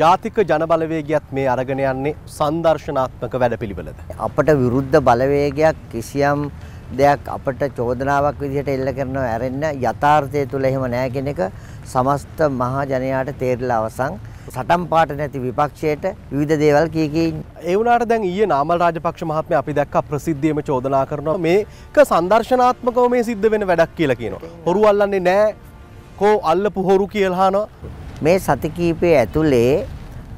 ජාතික ජනබලවේගයත් මේ අරගෙන යන්නේ සංදර්ශනාත්මක වැඩපිළිවෙලද. අපට විරුද්ධ බලවේගයක් කිසියම් දෙයක් අපට චෝදනාවක් විදිහට එල්ල කරනවා ඇරෙන්න යථාර්ථය තුල එහෙම නැහැ කියන එක සමස්ත මහා ජනයාට තේරිලා අවසන් සටන් පාට නැති විපක්ෂයට විවිධ දේවල් කී කී ඒ වුණාට දැන් ඊයේ නාමල් රාජපක්ෂ මහත්මයා අපි දැක්ක ප්‍රසිද්ධියේම චෝදනා කරනවා මේක සංදර්ශනාත්මකව මේ සිද්ධ වෙන වැඩක් කියලා කියනවා. හොරු අල්ලන්නේ නැහැ. කෝ අල්ලපු හොරු කියලා අහනවා. මේ සති කීපයේ ඇතුලේ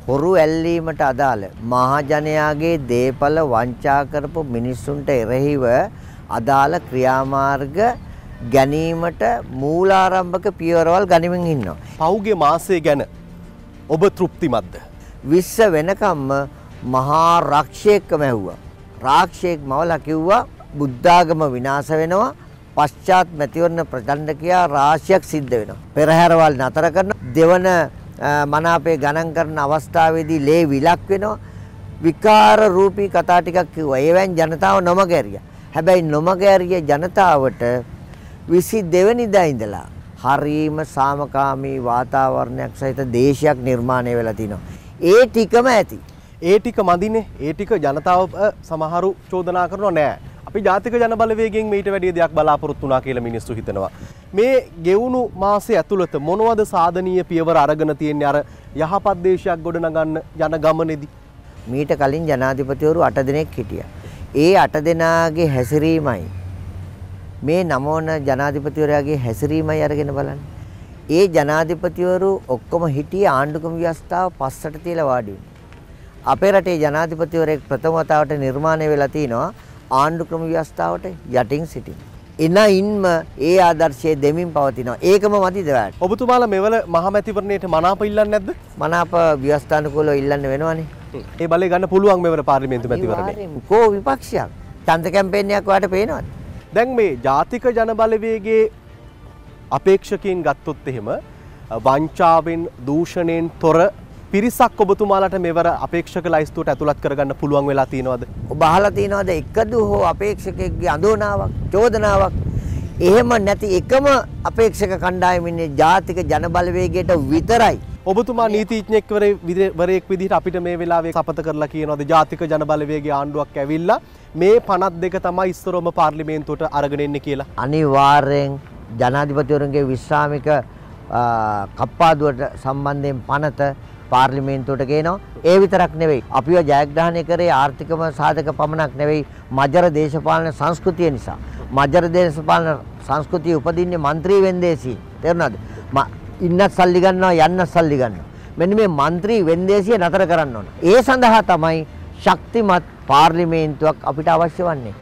හොරු ඇල්ලීමට අදාළ මහජනයාගේ දේපල වංචා කරපු මිනිස්සුන්ට එරෙහිව අදාළ ක්‍රියාමාර්ග ගැනීමට මූලාරම්භක පියවරවල් ගනිමින් ඉන්නවා. පෞගේ මාසය ගැන ඔබ තෘප්තිමත්ද. විශ්ස වෙනකම්ම මහා රක්ෂයෙක්කම ඇහුවා. රාක්ෂයෙක් මවලා කිව්වා බුද්ධාගම විනාශ වෙනවා පශ්චාත් මැතිවරණ ප්‍රචණ්ඩකයා රාශියක් සිද්ධ වෙනවා. පෙරහැරවල් නතර කරන දෙවන මනාපේ ගණන් කරන අවස්ථාවේදී ලේ විලක් වෙනවා. විකාර රූපී කතා ටිකක් කිව්වා. ඒවෙන් ජනතාව නොමග ඇරියා. හැබැයි නොමග ඇරිය ජනතාවට 22 වෙනිදා ඉඳලා හරීම සාමකාමී වාතාවරණයක් සහිත දේශයක් නිර්මාණය වෙලා තිනවා. ඒ ටිකම ඇති. ඒ ටික මදිනේ. ඒ ටික ජනතාව සමහරු චෝදනා කරනවා නෑ. අපි ජාතික ජනබලවේගෙන් මීට වැඩිය දෙයක් බලාපොරොත්තු වුණා කියලා මිනිස්සු හිතනවා. මේ ගෙවුණු මාසය ඇතුළත මොනවද සාධනීය පියවර අරගෙන තියෙන්නේ අර යහපත් දේශයක් ගොඩනගන්න යන ගමනේදී? මීට කලින් ජනාධිපතිවරු 8 දෙනෙක් හිටියා. ඒ 8 දෙනාගේ හැසිරීමයි මේ නමෝන ජනාධිපතිවරයාගේ හැසිරීමයි අරගෙන බලන්න. ඒ ජනාධිපතිවරු ඔක්කොම හිටියේ ආණ්ඩුක්‍රම ව්‍යවස්ථාව පස්සට තියලා වාඩි අපේ රටේ ජනාධිපතිවරයෙක් ප්‍රථම වතාවට නිර්මාණය වෙලා තිනවා ආණ්ඩුක්‍රම ව්‍යවස්ථාවට යටින් සිටින්. එනයින්ම ඒ ආදර්ශය දෙමින් පවතිනවා. ඒකම මදිද ඔයාලට? ඔබතුමාලා මෙවල මහමැතිවරණයට මනාප ඉල්ලන්නේ නැද්ද? මනාප ව්‍යවස්ථානුකූලව ඉල්ලන්න වෙනවනේ. ඒ බලය ගන්න පුළුවන් මෙවර පාර්ලිමේන්තු මැතිවරණේ. කෝ විපක්ෂයක්. ඡන්ද කැම්පේන්යක් ඔයාලට පේනවද? දැන් මේ ජාතික ජනබලවේගේ අපේක්ෂකයින් ගත්තොත් එහෙම වංචාවෙන් දූෂණයෙන් තොර පිරිසක් ඔබතුමාලට මෙවර අපේක්ෂක ලයිස්තුවට ඇතුළත් කරගන්න පුළුවන් වෙලා තියෙනවද? ඔබ අහලා තියෙනවද එකදු හෝ අපේක්ෂකෙක්ගේ අඳෝනාවක්, චෝදනාවක් එහෙම නැති එකම අපේක්ෂක කණ්ඩායම ඉන්නේ ජාතික ජනබලවේගයට විතරයි. ඔබතුමා නීතිඥෙක්වරයෙක් විදිහට අපිට මේ වෙලාවේ සපත කරලා කියනවාද ජාතික ජනබලවේගයේ ආණ්ඩුවක් ඇවිල්ලා මේ 52 තමයි ඉස්සරම පාර්ලිමේන්තුවට අරගෙන එන්නේ කියලා. අනිවාර්යෙන් ජනාධිපතිවරුන්ගේ විශ්‍රාමික කප්පාදුවට සම්බන්ධයෙන් පනත පාර්ලිමේන්තුවට ගේනවා. ඒ විතරක් නෙවෙයි. අපිව ජයග්‍රහණය කරේ ආර්ථිකම සාධක පමණක් නෙවෙයි මජර දේශපාලන සංස්කෘතිය නිසා. මජර දේශපාලන සංස්කෘතිය උපදින්නේ മന്ത്രി වෙන්දේසි. තේරුණාද? ඉන්නත් සල්ලි ගන්නවා යන්නත් සල්ලි ගන්නවා. මෙන්න මේ മന്ത്രി වෙන්දේසිය නතර කරන්න ඕන. ඒ සඳහා තමයි ශක්තිමත් පාර්ලිමේන්තුවක් අපිට අවශ්‍ය වන්නේ.